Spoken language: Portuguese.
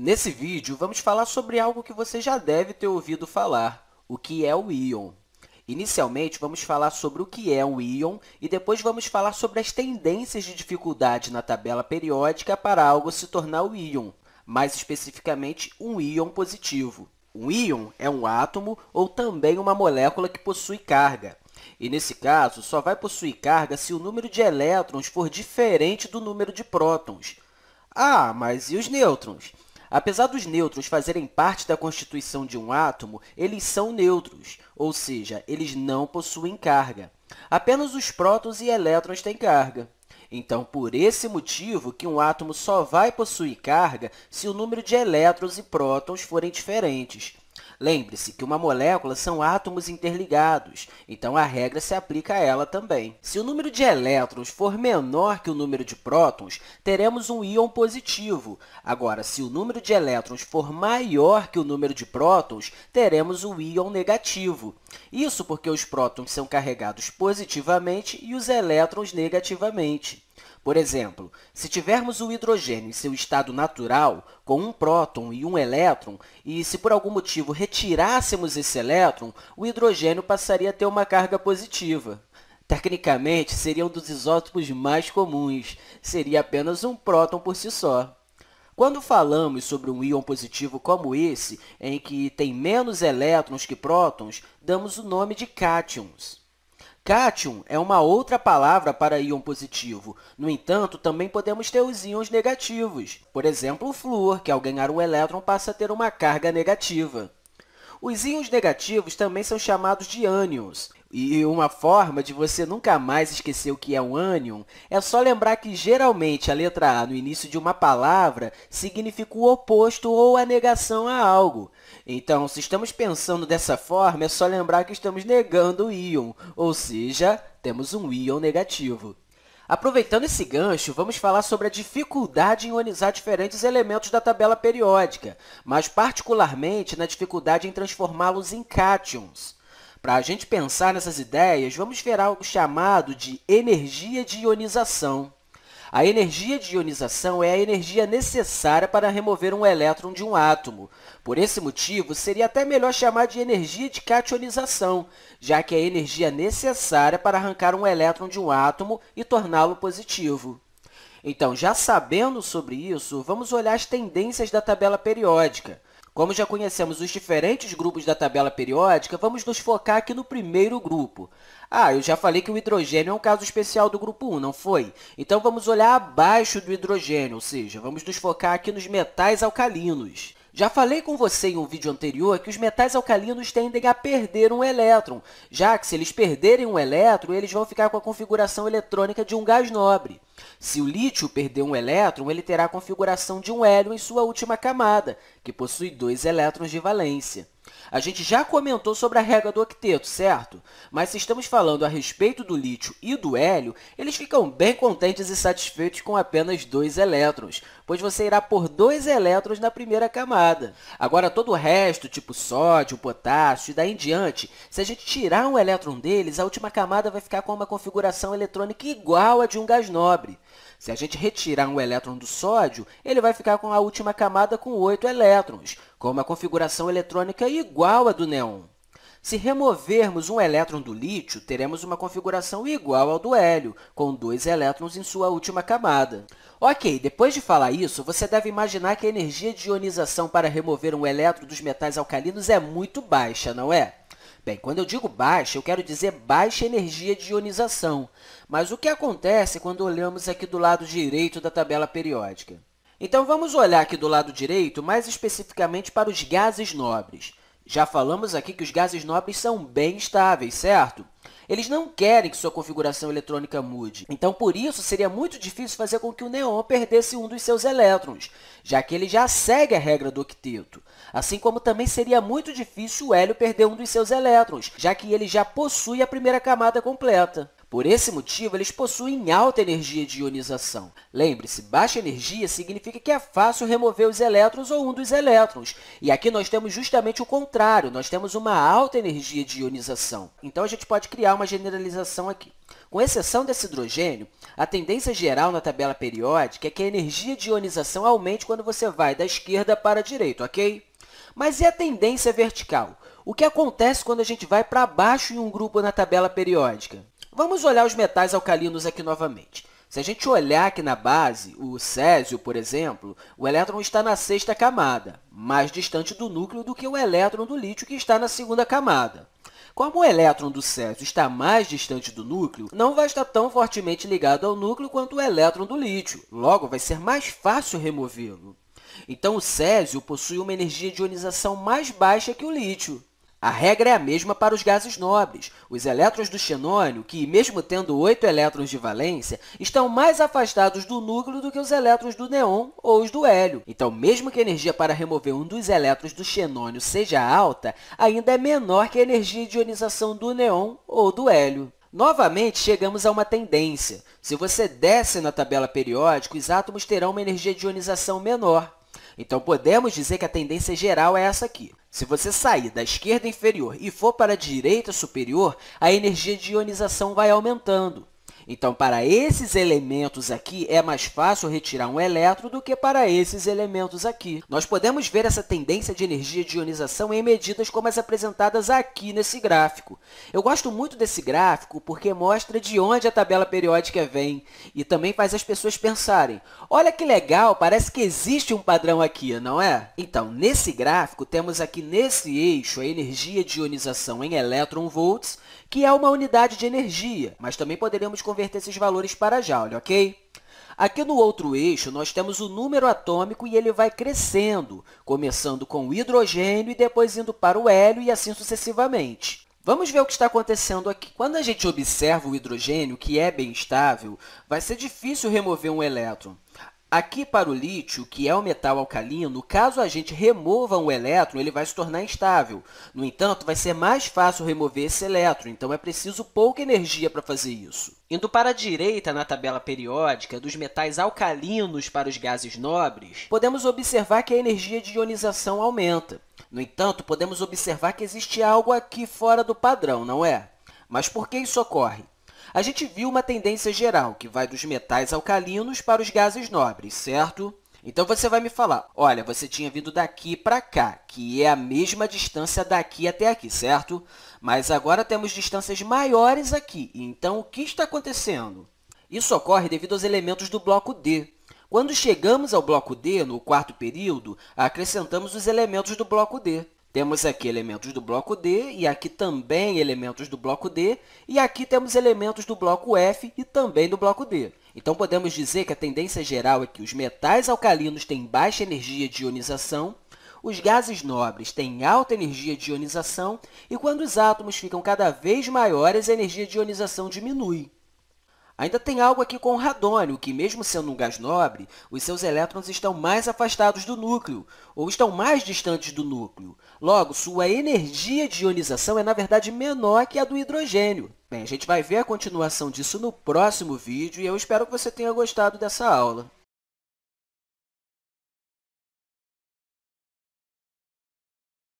Nesse vídeo, vamos falar sobre algo que você já deve ter ouvido falar, o que é o íon. Inicialmente, vamos falar sobre o que é um íon e depois vamos falar sobre as tendências de dificuldade na tabela periódica para algo se tornar o íon, mais especificamente um íon positivo. Um íon é um átomo ou também uma molécula que possui carga. E, nesse caso, só vai possuir carga se o número de elétrons for diferente do número de prótons. Ah, mas e os nêutrons? Apesar dos nêutrons fazerem parte da constituição de um átomo, eles são neutros, ou seja, eles não possuem carga. Apenas os prótons e elétrons têm carga. Então, por esse motivo que um átomo só vai possuir carga se o número de elétrons e prótons forem diferentes. Lembre-se que uma molécula são átomos interligados, então a regra se aplica a ela também. Se o número de elétrons for menor que o número de prótons, teremos um íon positivo. Agora, se o número de elétrons for maior que o número de prótons, teremos um íon negativo. Isso porque os prótons são carregados positivamente e os elétrons negativamente. Por exemplo, se tivermos o hidrogênio em seu estado natural, com um próton e um elétron, e se por algum motivo retirássemos esse elétron, o hidrogênio passaria a ter uma carga positiva. Tecnicamente, seria um dos isótopos mais comuns, seria apenas um próton por si só. Quando falamos sobre um íon positivo como esse, em que tem menos elétrons que prótons, damos o nome de cátions. Cátion é uma outra palavra para íon positivo. No entanto, também podemos ter os íons negativos. Por exemplo, o flúor, que ao ganhar um elétron passa a ter uma carga negativa. Os íons negativos também são chamados de ânions. E uma forma de você nunca mais esquecer o que é um ânion é só lembrar que, geralmente, a letra A no início de uma palavra significa o oposto ou a negação a algo. Então, se estamos pensando dessa forma, é só lembrar que estamos negando o íon, ou seja, temos um íon negativo. Aproveitando esse gancho, vamos falar sobre a dificuldade em ionizar diferentes elementos da tabela periódica, mas particularmente na dificuldade em transformá-los em cátions. Para a gente pensar nessas ideias, vamos ver algo chamado de energia de ionização. A energia de ionização é a energia necessária para remover um elétron de um átomo. Por esse motivo, seria até melhor chamar de energia de cationização, já que é a energia necessária para arrancar um elétron de um átomo e torná-lo positivo. Então, já sabendo sobre isso, vamos olhar as tendências da tabela periódica. Como já conhecemos os diferentes grupos da tabela periódica, vamos nos focar aqui no primeiro grupo. Ah, eu já falei que o hidrogênio é um caso especial do grupo 1, não foi? Então, vamos olhar abaixo do hidrogênio, ou seja, vamos nos focar aqui nos metais alcalinos. Já falei com você em um vídeo anterior que os metais alcalinos tendem a perder um elétron, já que se eles perderem um elétron, eles vão ficar com a configuração eletrônica de um gás nobre. Se o lítio perder um elétron, ele terá a configuração de um hélio em sua última camada, que possui dois elétrons de valência. A gente já comentou sobre a regra do octeto, certo? Mas se estamos falando a respeito do lítio e do hélio, eles ficam bem contentes e satisfeitos com apenas dois elétrons, pois você irá pôr dois elétrons na primeira camada. Agora, todo o resto, tipo sódio, potássio e daí em diante, se a gente tirar um elétron deles, a última camada vai ficar com uma configuração eletrônica igual a de um gás nobre. Se a gente retirar um elétron do sódio, ele vai ficar com a última camada com oito elétrons, com uma configuração eletrônica igual à do néon. Se removermos um elétron do lítio, teremos uma configuração igual ao do hélio, com dois elétrons em sua última camada. Ok, depois de falar isso, você deve imaginar que a energia de ionização para remover um elétron dos metais alcalinos é muito baixa, não é? Bem, quando eu digo baixa, eu quero dizer baixa energia de ionização. Mas o que acontece quando olhamos aqui do lado direito da tabela periódica? Então, vamos olhar aqui do lado direito, mais especificamente para os gases nobres. Já falamos aqui que os gases nobres são bem estáveis, certo? Eles não querem que sua configuração eletrônica mude. Então, por isso, seria muito difícil fazer com que o neon perdesse um dos seus elétrons, já que ele já segue a regra do octeto. Assim como também seria muito difícil o hélio perder um dos seus elétrons, já que ele já possui a primeira camada completa. Por esse motivo, eles possuem alta energia de ionização. Lembre-se, baixa energia significa que é fácil remover os elétrons ou um dos elétrons. E aqui nós temos justamente o contrário, nós temos uma alta energia de ionização. Então, a gente pode criar uma generalização aqui. Com exceção desse hidrogênio, a tendência geral na tabela periódica é que a energia de ionização aumente quando você vai da esquerda para a direita, ok? Mas e a tendência vertical? O que acontece quando a gente vai para baixo em um grupo na tabela periódica? Vamos olhar os metais alcalinos aqui novamente. Se a gente olhar aqui na base, o césio, por exemplo, o elétron está na sexta camada, mais distante do núcleo do que o elétron do lítio, que está na segunda camada. Como o elétron do césio está mais distante do núcleo, não vai estar tão fortemente ligado ao núcleo quanto o elétron do lítio. Logo, vai ser mais fácil removê-lo. Então, o césio possui uma energia de ionização mais baixa que o lítio. A regra é a mesma para os gases nobres. Os elétrons do xenônio, que, mesmo tendo oito elétrons de valência, estão mais afastados do núcleo do que os elétrons do neon ou os do hélio. Então, mesmo que a energia para remover um dos elétrons do xenônio seja alta, ainda é menor que a energia de ionização do neon ou do hélio. Novamente, chegamos a uma tendência. Se você desce na tabela periódica, os átomos terão uma energia de ionização menor. Então, podemos dizer que a tendência geral é essa aqui. Se você sair da esquerda inferior e for para a direita superior, a energia de ionização vai aumentando. Então, para esses elementos aqui, é mais fácil retirar um elétron do que para esses elementos aqui. Nós podemos ver essa tendência de energia de ionização em medidas como as apresentadas aqui nesse gráfico. Eu gosto muito desse gráfico porque mostra de onde a tabela periódica vem e também faz as pessoas pensarem, olha que legal, parece que existe um padrão aqui, não é? Então, nesse gráfico, temos aqui nesse eixo a energia de ionização em elétron-volts que é uma unidade de energia, mas também poderíamos converter esses valores para joule, ok? Aqui no outro eixo, nós temos o número atômico e ele vai crescendo, começando com o hidrogênio e depois indo para o hélio e assim sucessivamente. Vamos ver o que está acontecendo aqui. Quando a gente observa o hidrogênio, que é bem estável, vai ser difícil remover um elétron. Aqui para o lítio, que é um metal alcalino, caso a gente remova um elétron, ele vai se tornar instável. No entanto, vai ser mais fácil remover esse elétron, então é preciso pouca energia para fazer isso. Indo para a direita na tabela periódica, dos metais alcalinos para os gases nobres, podemos observar que a energia de ionização aumenta. No entanto, podemos observar que existe algo aqui fora do padrão, não é? Mas por que isso ocorre? A gente viu uma tendência geral, que vai dos metais alcalinos para os gases nobres, certo? Então, você vai me falar, olha, você tinha vindo daqui para cá, que é a mesma distância daqui até aqui, certo? Mas agora temos distâncias maiores aqui. Então, o que está acontecendo? Isso ocorre devido aos elementos do bloco D. Quando chegamos ao bloco D, no quarto período, acrescentamos os elementos do bloco D. Temos aqui elementos do bloco D e aqui também elementos do bloco D, e aqui temos elementos do bloco F e também do bloco D. Então, podemos dizer que a tendência geral é que os metais alcalinos têm baixa energia de ionização, os gases nobres têm alta energia de ionização, e quando os átomos ficam cada vez maiores, a energia de ionização diminui. Ainda tem algo aqui com o radônio, que, mesmo sendo um gás nobre, os seus elétrons estão mais afastados do núcleo, ou estão mais distantes do núcleo. Logo, sua energia de ionização é, na verdade, menor que a do hidrogênio. Bem, a gente vai ver a continuação disso no próximo vídeo e eu espero que você tenha gostado dessa aula.